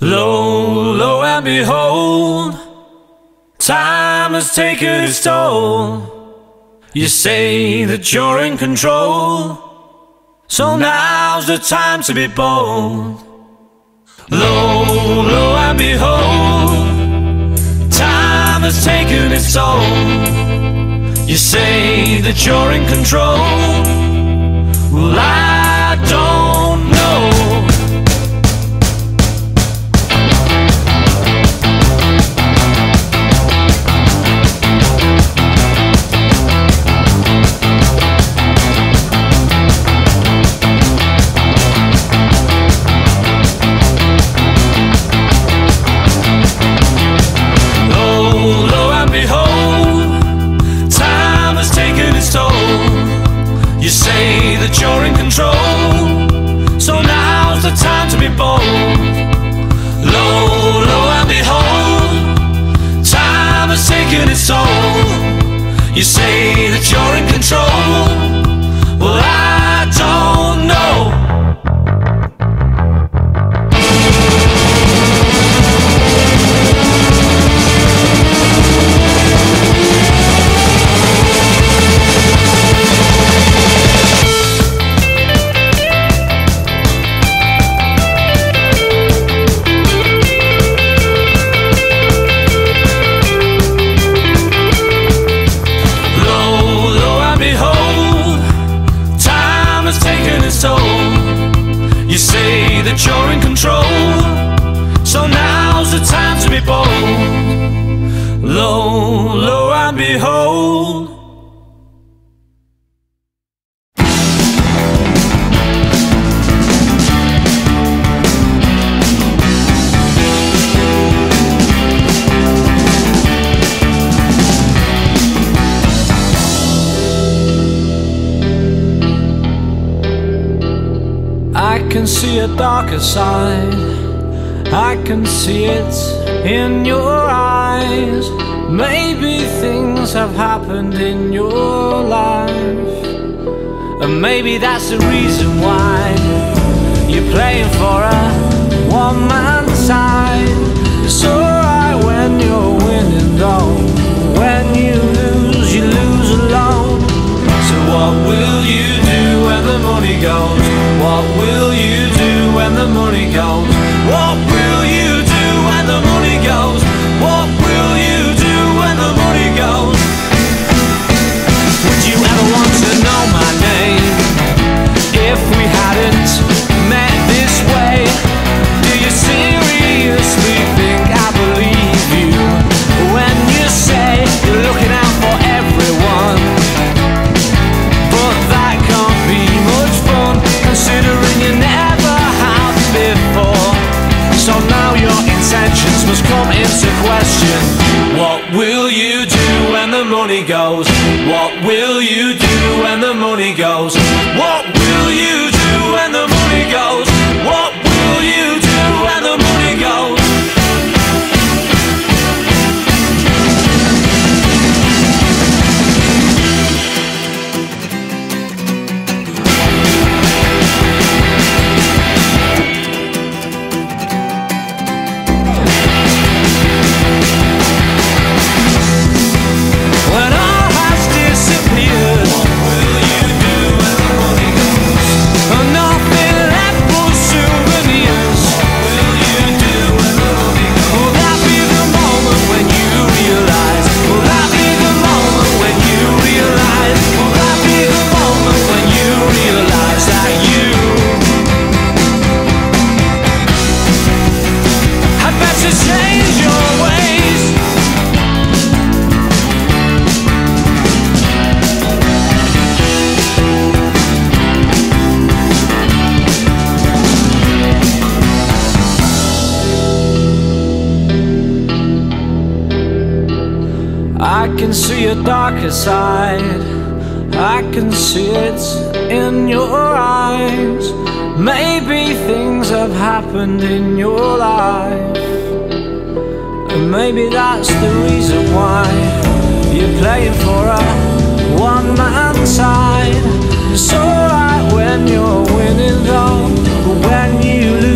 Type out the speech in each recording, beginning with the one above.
Lo, lo, and behold, time has taken its toll. You say that you're in control, so now's the time to be bold. Lo, lo, and behold, time has taken its toll. You say that you're in control, well, I You say a darker side. I can see it in your eyes. Maybe things have happened in your life. And maybe that's the reason why you're playing for a one man side. It's alright when you're winning, though. When you lose, you lose alone. So, what will you do when the money goes? What will you the money goes? Darker side. I can see it in your eyes. Maybe things have happened in your life. And maybe that's the reason why you're playing for a one man side. It's alright when you're winning, though. But when you lose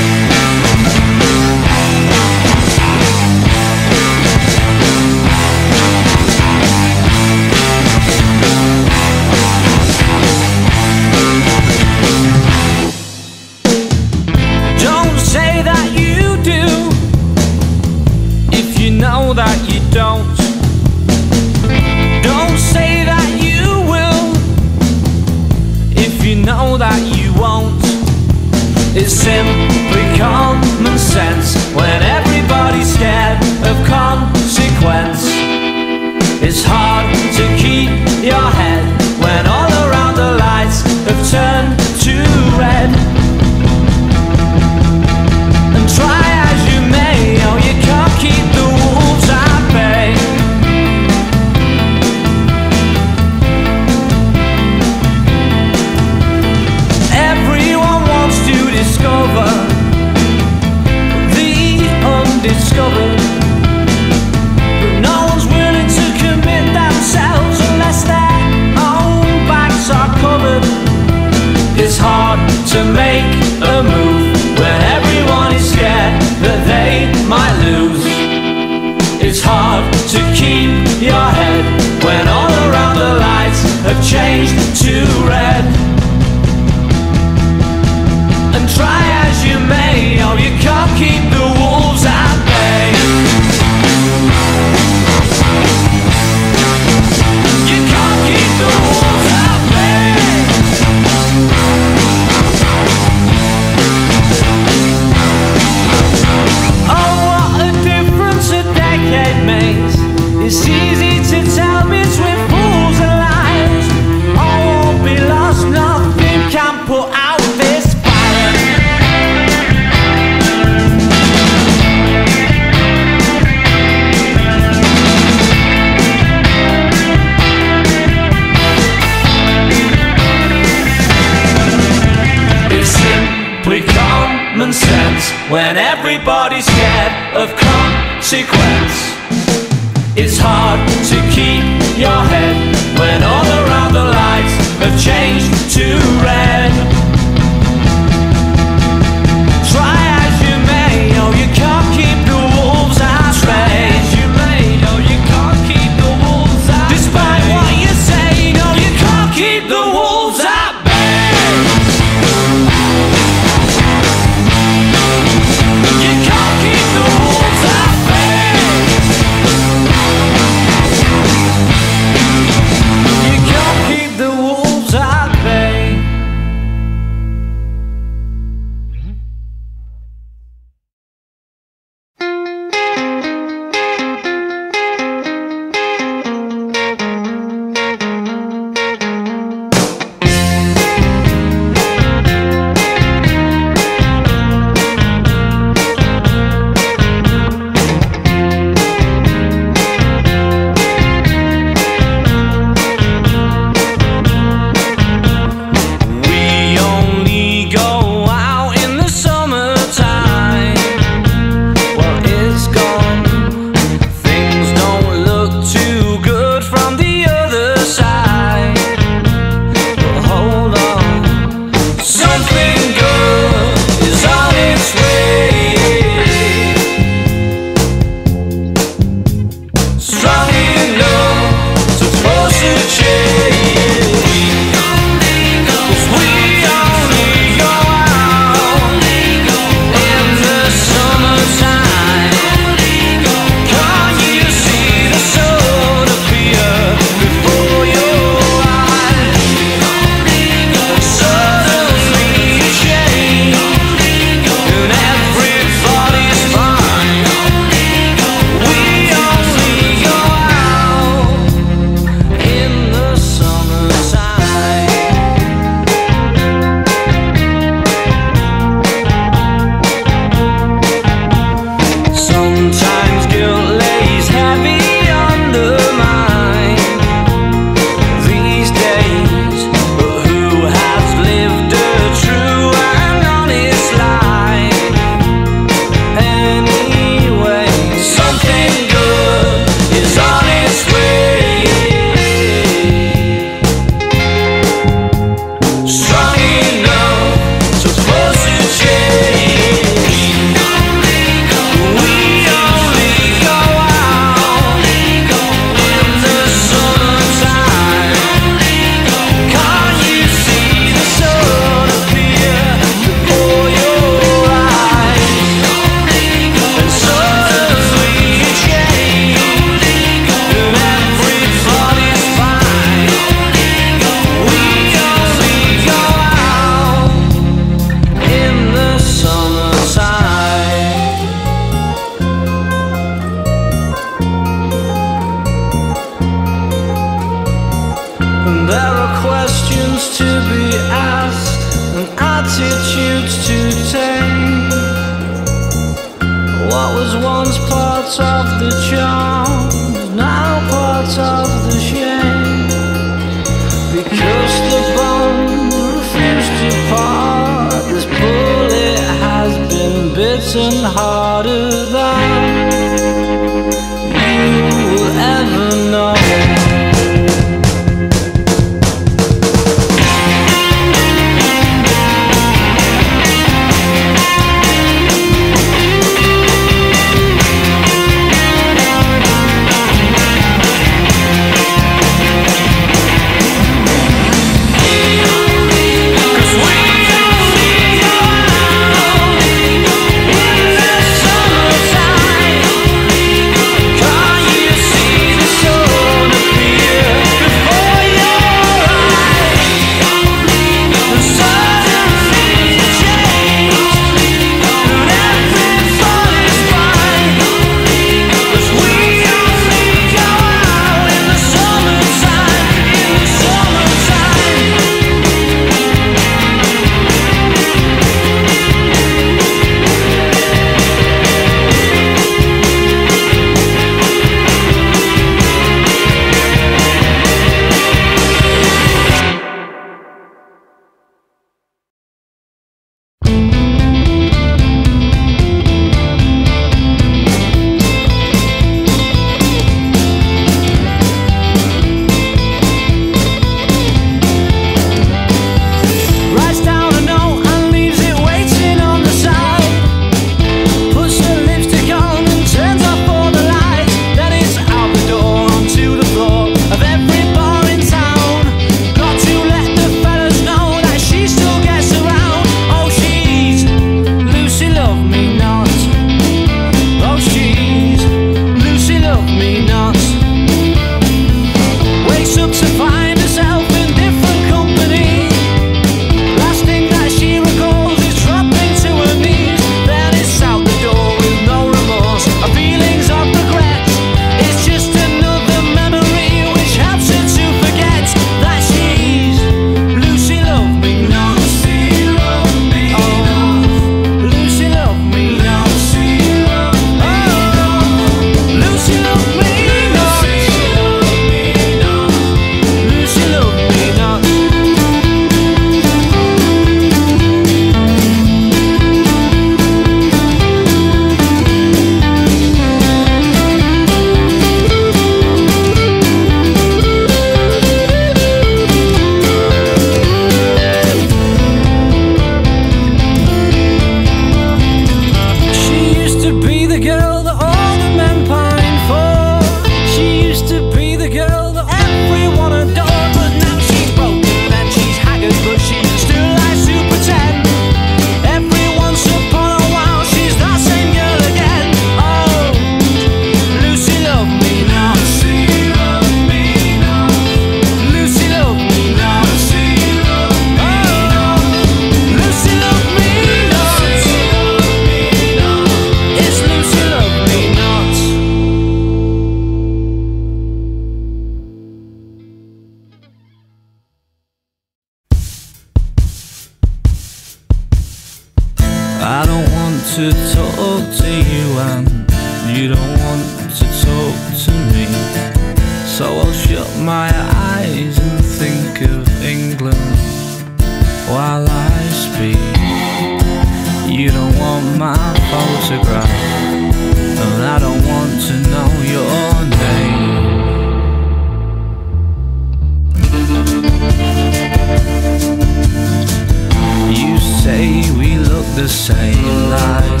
say we look the same like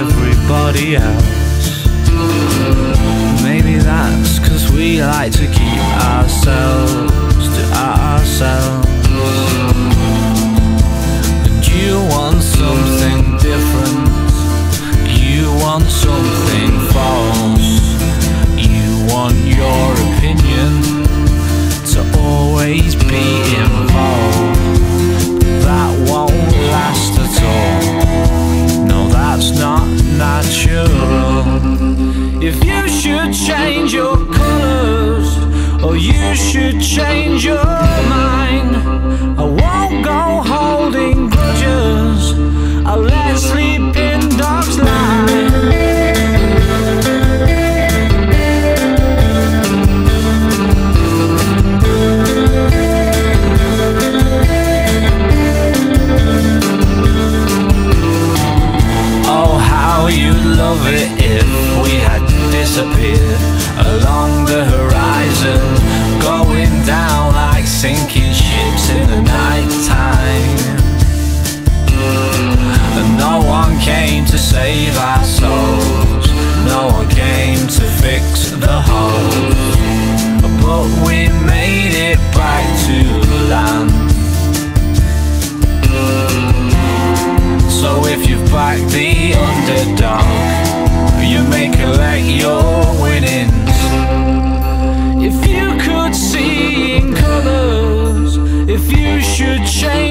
everybody else. Maybe that's cause we like to keep ourselves to ourselves. And you want something different, you want something false, you want your opinion to always be in. not sure if you should change your colors or you should change your mind. sinking ships in the night time And no one came to save our souls. No one came to fix the hole. But we made it back to land. So if you've backed the underdog You may collect your winnings. If you should change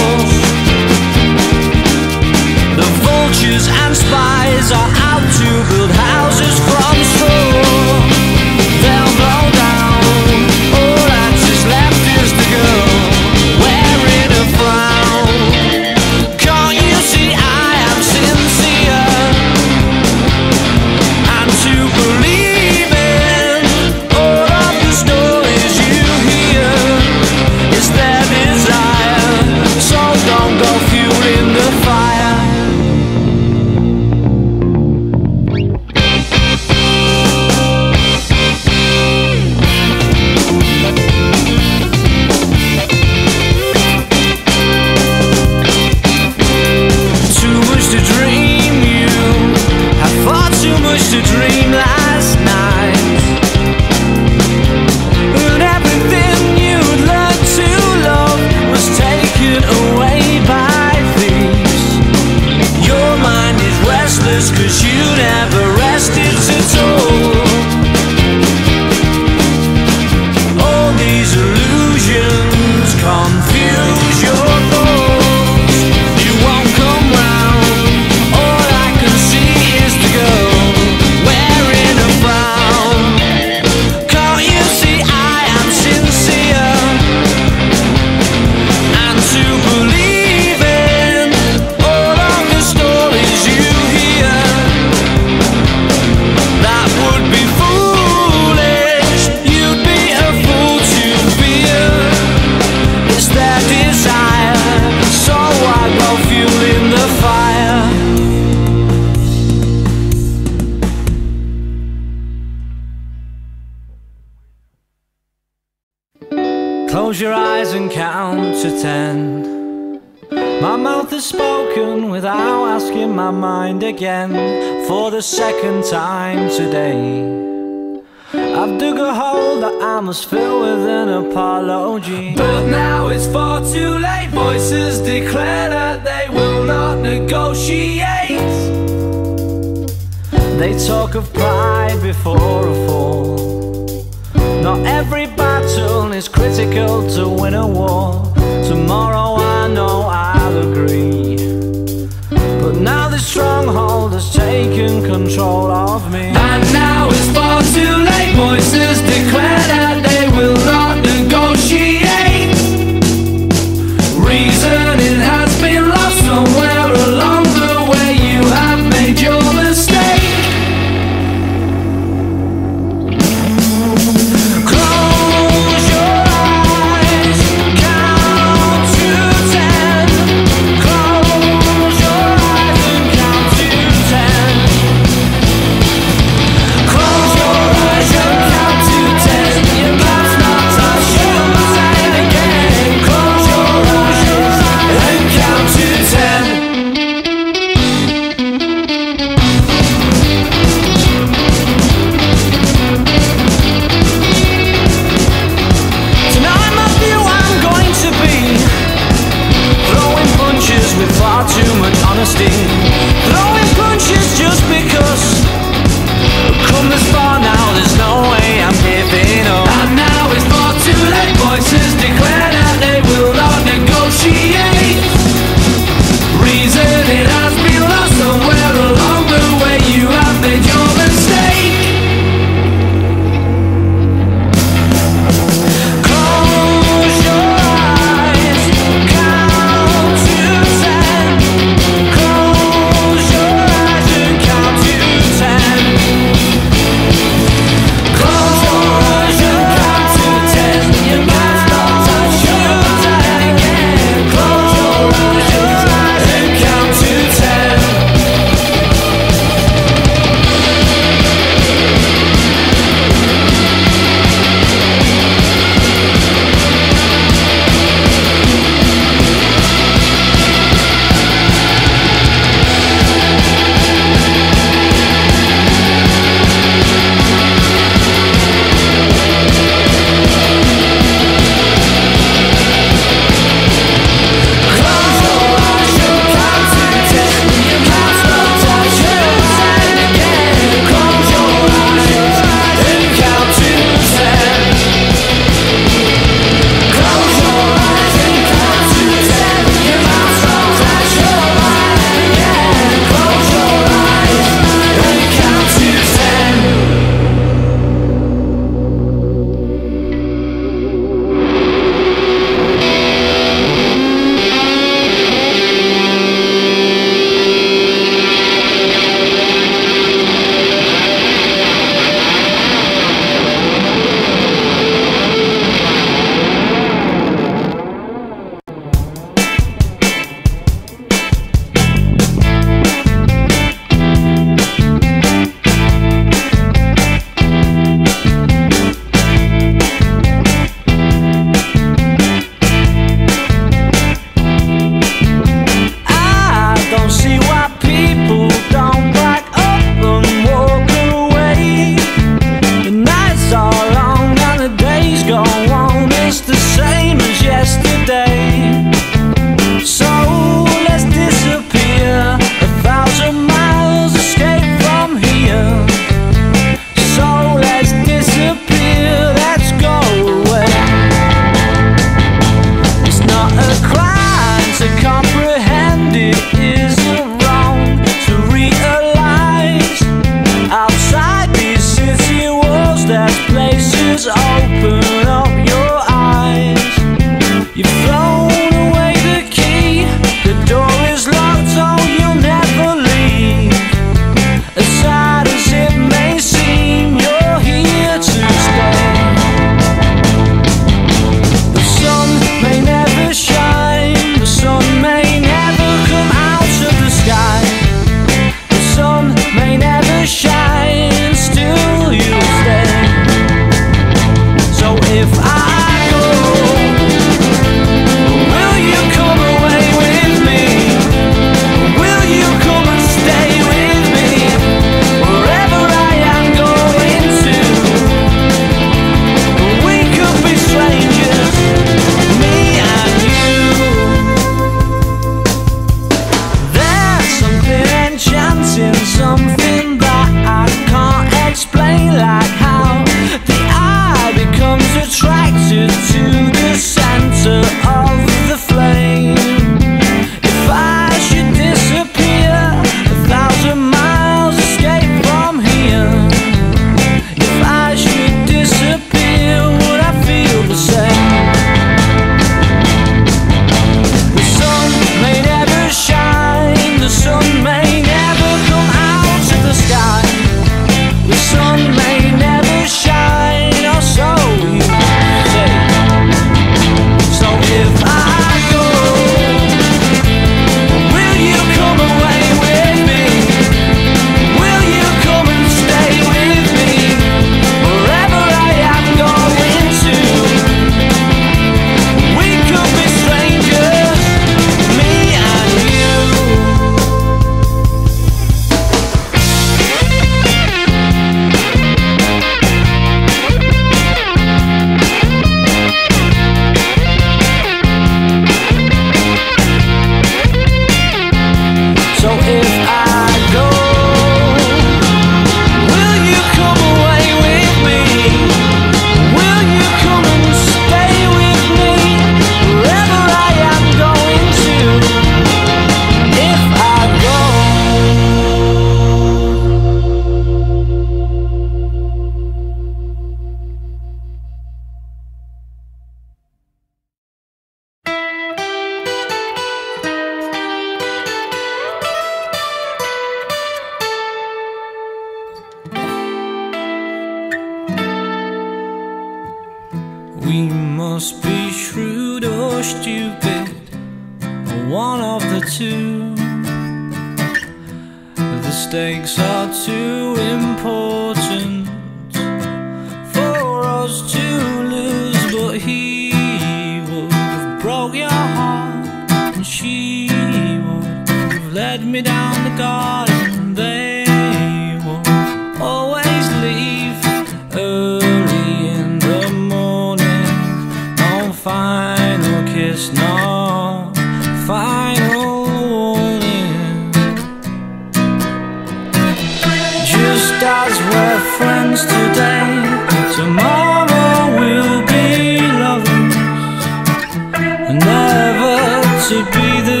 to be the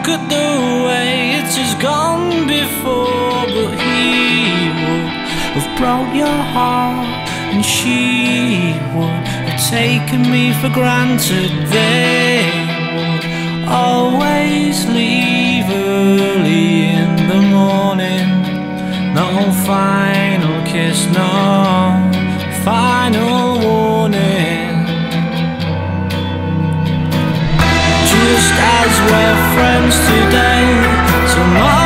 look at the way it has gone before, but he would have broke your heart, and she would have taken me for granted. They would always leave early in the morning. No final kiss, no final as we're friends today, tomorrow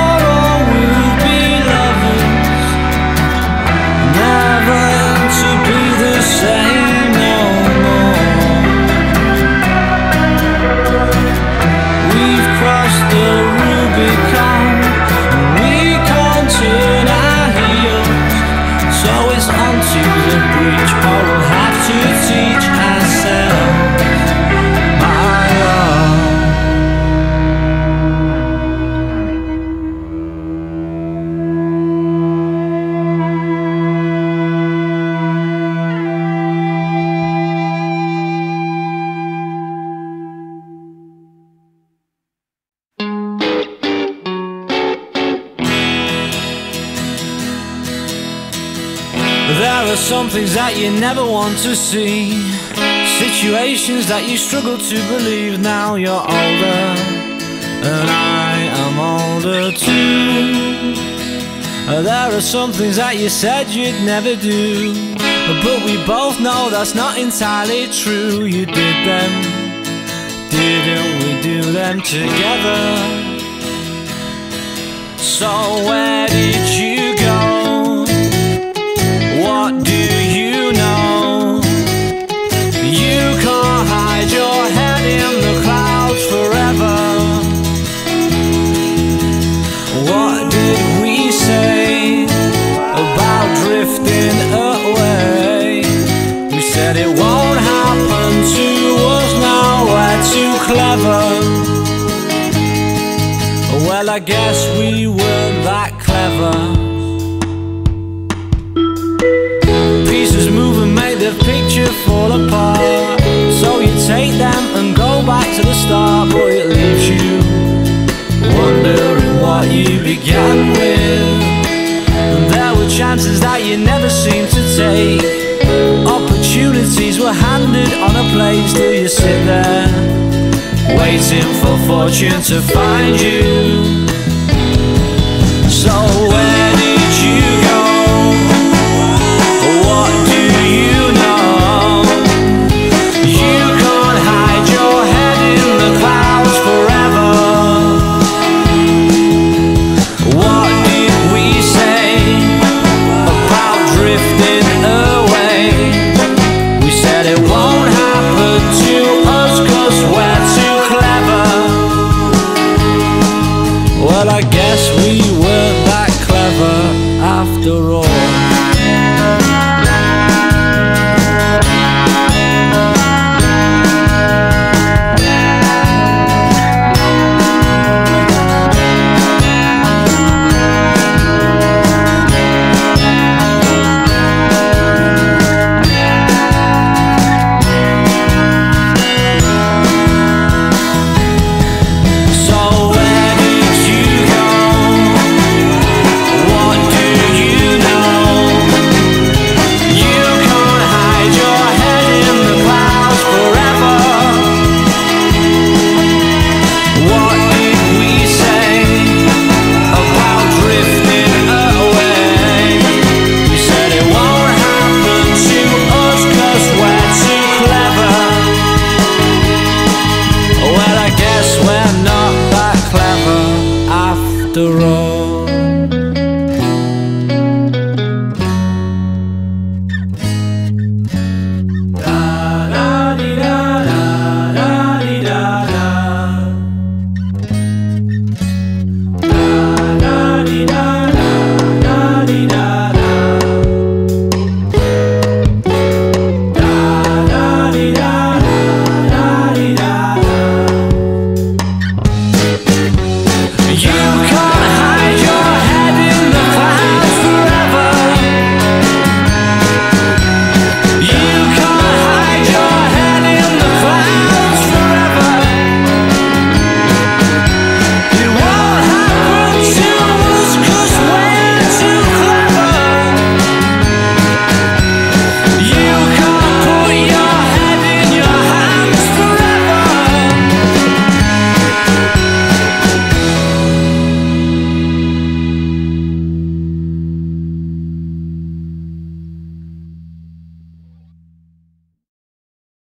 things that you never want to see. Situations that you struggle to believe. Now you're older, and I am older too. There are some things that you said you'd never do. But we both know that's not entirely true. You did them, didn't we do them together? So where did you I guess we weren't that clever. Pieces move and make the picture fall apart. So you take them and go back to the start, but it leaves you wondering what you began with. And there were chances that you never seemed to take. Opportunities were handed on a plate, still you sit there, waiting for fortune to find you. So where